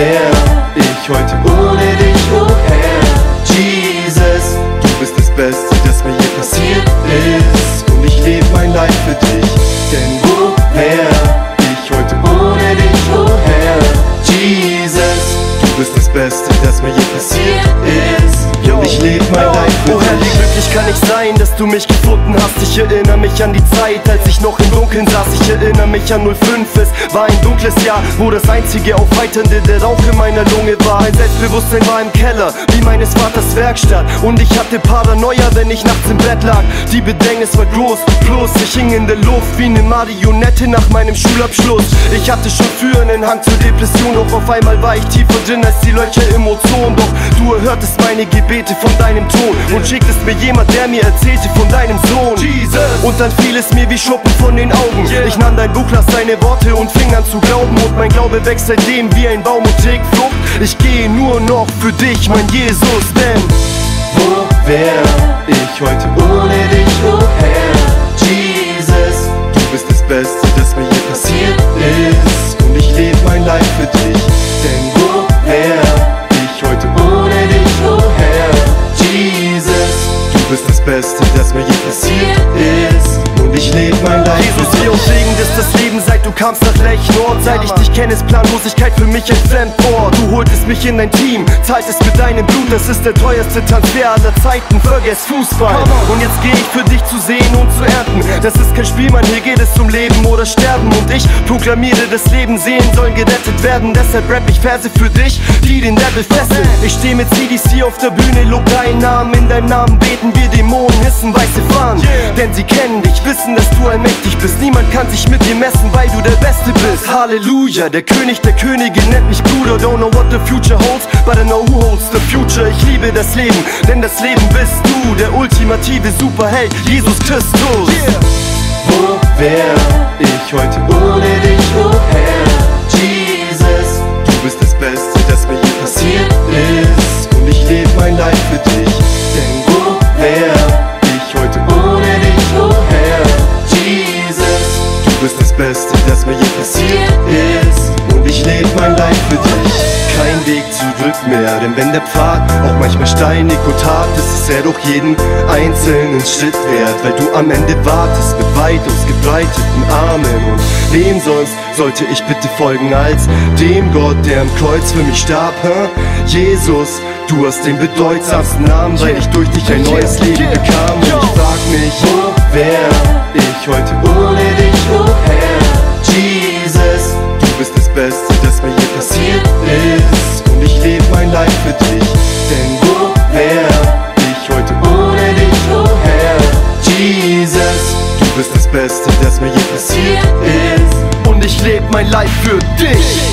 wär ich heute ohne dich wo bist das Beste, das mir je passiert ist. Yo, ich lebe mein Life Oh Herr, wie glücklich kann ich sein, dass du mich gefunden hast. Ich erinnere mich an die Zeit, als ich noch im Dunkeln saß. Ich erinnere mich an 05, es war ein dunkles Jahr Wo das einzige aufweiternde der Rauch in meiner Lunge war. Mein Selbstbewusstsein war im Keller, wie meines Vaters Werkstatt. Und ich hatte Paranoia, wenn ich nachts im Bett lag. Die Bedrängnis war groß, bloß ich hing in der Luft Wie eine Marionette nach meinem Schulabschluss. Ich hatte schon früher einen Hang zur Depression. Doch auf einmal war ich tiefer drin als die Löcher Ozon. Doch du erhörtest meine Gebete von deinem Ton und schicktest mir jemand, der mir erzählte von deinem Sohn. Und dann fiel es mir wie Schuppen von den Augen. Ich nahm dein Buch, las deine Worte und fing an zu glauben. Und mein Glaube wächst seitdem wie ein Baum und trägt Frucht. Ich gehe nur noch für dich, mein Jesus, denn Wo wär ich heute ohne dich, woher? Jesus, Beste, das mir je passiert ist Und ich lebe mein Leid Jesus, und Segen ist das Leben, seit du kamst nach Lechnord. Seit ich dich kenne, ist Planlosigkeit für mich ein Fremdwort. Du holtest mich in dein Team, zahltest mit deinem Blut, das ist der teuerste Transfer aller Zeiten. Vergesst Fußball. Und jetzt gehe ich für dich zu sehen und zu ernten. Das ist kein Spiel, Mann, hier geht es um Leben oder Sterben. Und ich proklamiere, das Leben sehen sollen gerettet werden. Deshalb rap ich Verse für dich, die den Devil fesseln. Ich stehe mit CDC auf der Bühne, lob deinen Namen. In deinem Namen beten wir Dämonen, hissen weiße Fahnen. Denn sie kennen dich, wissen, dass du allmächtig bist. Niemand kann sich mit dir messen, weil du der Beste bist. Halleluja, der König der Könige nennt mich Bruder. Don't know what the future holds, but I know who holds the future. Ich liebe das Leben, denn das Leben bist du. Der ultimative Superheld, Jesus Christus. Wo wär ich heute ohne dich, woher? Mir je passiert ist. Und ich lebe mein Leid für dich. Kein Weg zurück mehr, denn wenn der Pfad auch manchmal steinig und hart ist, ist er doch jeden einzelnen Schritt wert, weil du am Ende wartest mit weit ausgebreiteten Armen. Und wem sonst sollte ich bitte folgen als dem Gott, der am Kreuz für mich starb, hä? Jesus, du hast den bedeutsamsten Namen, weil ich durch dich ein neues Leben bekam. Und ich frag mich, wo wär ich heute ohne dich, woher? Jesus, du bist das Beste, das mir je passiert ist Und ich lebe mein Leid für dich Denn wo wär ich heute ohne dich, woher? Jesus, du bist das Beste, das mir je passiert ist Und ich lebe mein Leid für dich.